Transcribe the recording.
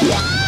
Yeah!